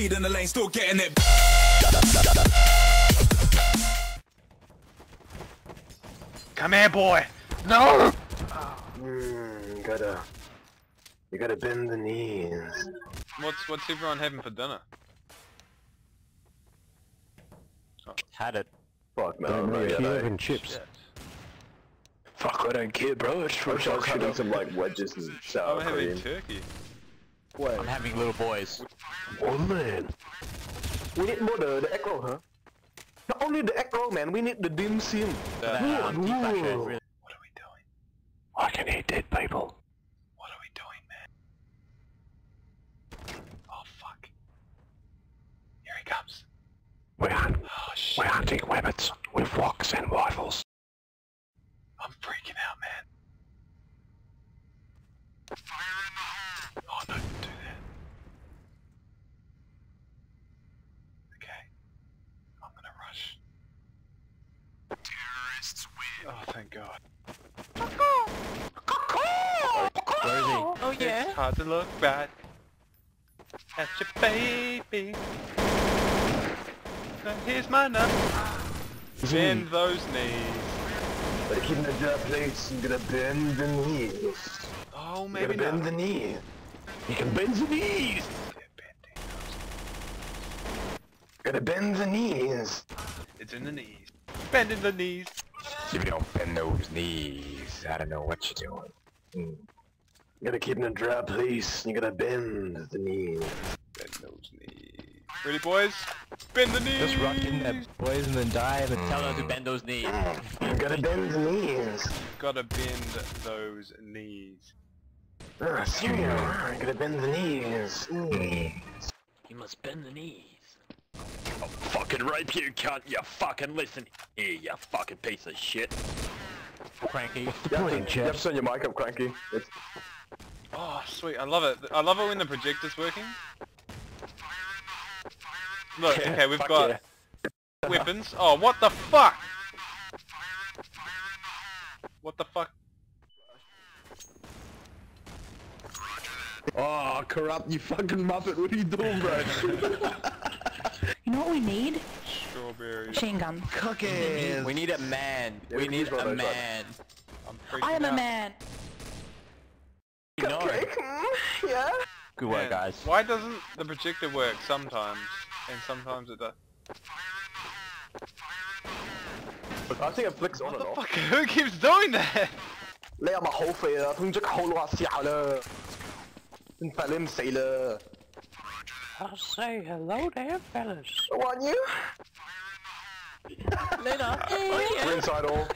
speed in the lane, still getting it. Come here, boy. No. Mm, you gotta, you gotta bend the knees. What's what's everyone having for dinner? Had it. Fuck man, Damn, bro, mate, yeah, you no. having chips? Shit. Fuck, I don't care, bro. It's Oh, for sure having some like wedges and sour I'm having cream. Turkey. I'm having little boys. Oh man, we need more the, the egg roll, huh? Not only the echo, man. We need the dim sim. Uh, That, deep fry shit is Ooh. really- What are we doing? I can eat dead people. What are we doing, man? Oh fuck. Here he comes. We're, hunt Oh shit. we're hunting rabbits with rocks and rifles. I'm freaking out, man. Oh, no, don't do that. Okay. I'm gonna rush. Terrorists win. Oh, thank God. Where is he? Oh, yeah? It's hard to look back at your baby. Now here's my number. Bend those knees. But keep the job place, you gotta bend the knees. Oh, You maybe gotta bend the knees. You can bend the knees. Yeah, bending those Gotta bend the knees. It's in the knees. Bending the knees. If you don't bend those knees, I don't know what you're doing. Mm. You gotta keep in a dry place. You gotta bend the knees. Bend those knees. Ready, boys? Bend the knees. Just rock in there, boys, and then dive and Tell them to bend those knees. You gotta bend the knees. Gotta bend those knees. Ah, cereal. You gotta bend the knees. Mm. You must bend the knees. I'll fucking rape you, cunt. You fucking listen here, you fucking piece of shit. Cranky. What's the point, chaps. turn your mic up, Cranky. It's Oh, sweet. I love it. I love it when the projector's working. Look, okay, we've fuck got weapons. Oh, what the fuck? What the fuck? Oh, corrupt, you fucking muppet, what are you doing, bro? You know what we need? Strawberries. Machine gun. Cock ass. We need a man. Yeah, we we need need one a of those, like- man. I'm freaking I am a out. man. You know it. yeah. Good Man, work, guys. Why doesn't the projector work sometimes, and sometimes it does? I think it flicks on What and the off. fuck? Who keeps doing that? 你有冇好肥啊？通咗好老笑啦，真快你唔死啦！ I'll say hello there, fellas. I want you. Later. We're inside all.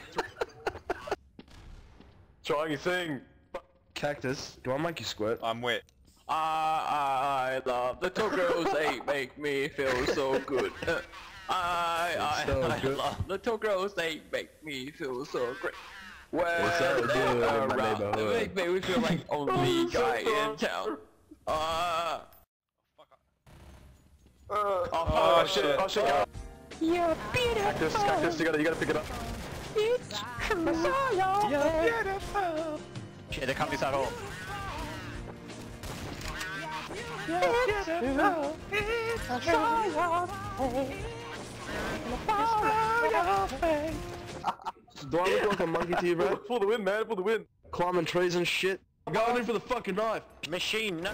Try anything. Cactus, do I make you squirt? I'm wet. I, I love little girls, they make me feel so good. I, I, so I good. love little girls, they make me feel so great. When so good in my around, they make me feel like only guy in town. Uh, Oh, shit. Oh shit. yeah. You're Cactus, beautiful. cactus, you gotta, you gotta pick it up. It's true. beautiful. shit, they're coming inside hall. Do I look like a monkey to you, bro? Pull the win, man. Pull the win. Climbing trees and shit. Going in for the fucking knife. Machine. no-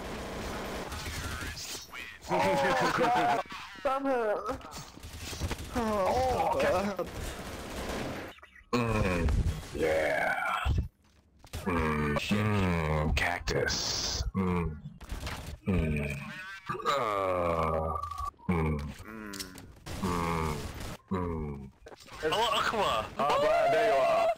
Oh, okay. Mm, yeah. Mm, mm, cactus. Mm. Mm. Uh, mm. Mm. Mm. Allah Ah, Brad, there you are.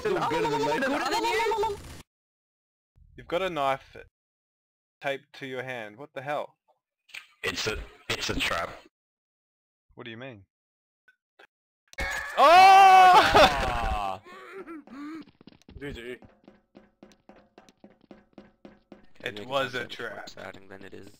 Still better than me. You've got a knife taped to your hand. What the hell? It's a, it's a trap. What do you mean? Oh! Ah. GG. it was a trap. exciting than it is. It